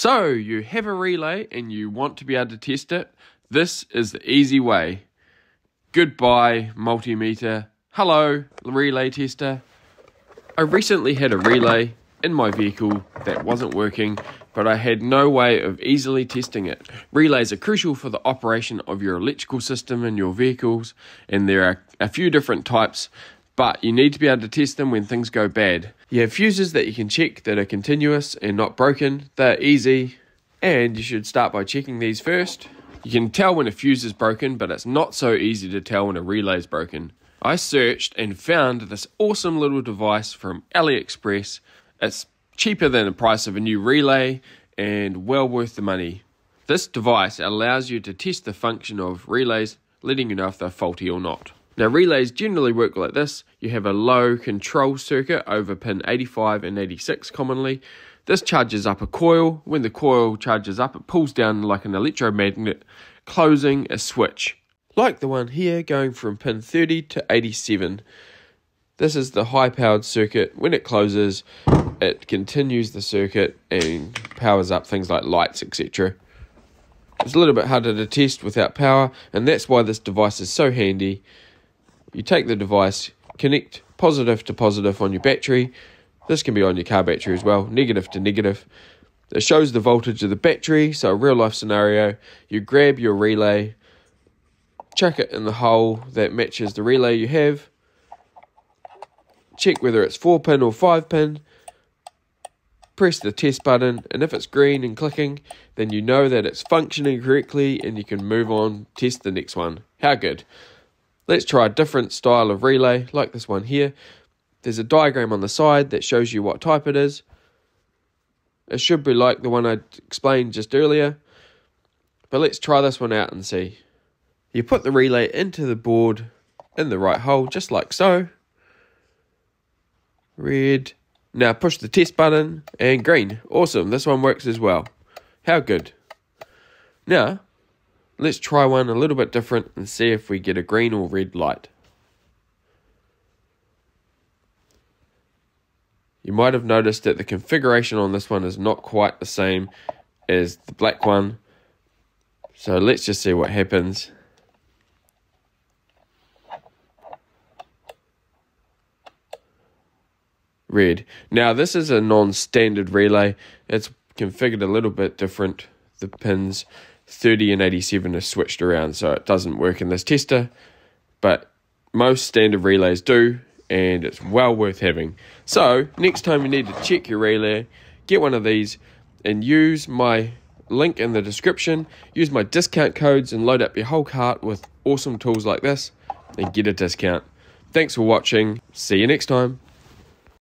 So, you have a relay and you want to be able to test it. This is the easy way. Goodbye, multimeter. Hello, relay tester. I recently had a relay in my vehicle that wasn't working, but I had no way of easily testing it. Relays are crucial for the operation of your electrical system in your vehicles, and there are a few different types, but you need to be able to test them when things go bad. You have fuses that you can check that are continuous and not broken, they're easy, and you should start by checking these first. You can tell when a fuse is broken, but it's not so easy to tell when a relay is broken. I searched and found this awesome little device from AliExpress. It's cheaper than the price of a new relay and well worth the money. This device allows you to test the function of relays, letting you know if they're faulty or not. Now, relays generally work like this you have a low control circuit over pin 85 and 86 commonly. This charges up a coil. When the coil charges up, it pulls down like an electromagnet, closing a switch. Like the one here going from pin 30 to 87. This is the high powered circuit. When it closes, it continues the circuit and powers up things like lights, etc. It's a little bit harder to test without power, and that's why this device is so handy. You take the device, connect positive to positive on your battery. This can be on your car battery as well, negative to negative. It shows the voltage of the battery, so real life scenario, you grab your relay, chuck it in the hole that matches the relay you have, check whether it's 4 pin or 5 pin, press the test button, and if it's green and clicking, then you know that it's functioning correctly and you can move on, test the next one. How good! Let's try a different style of relay, like this one here. There's a diagram on the side that shows you what type it is. It should be like the one I explained just earlier. But let's try this one out and see. You put the relay into the board in the right hole, just like so. Red. Now push the test button and green. Awesome, this one works as well. How good. Now, Let's try one a little bit different and see if we get a green or red light. You might have noticed that the configuration on this one is not quite the same as the black one. So let's just see what happens. Red. Now this is a non-standard relay. It's configured a little bit different. The pins 30 and 87 are switched around, so it doesn't work in this tester, but most standard relays do, and it's well worth having. So, next time you need to check your relay, get one of these and use my link in the description. Use my discount codes and load up your whole cart with awesome tools like this and get a discount. Thanks for watching. See you next time.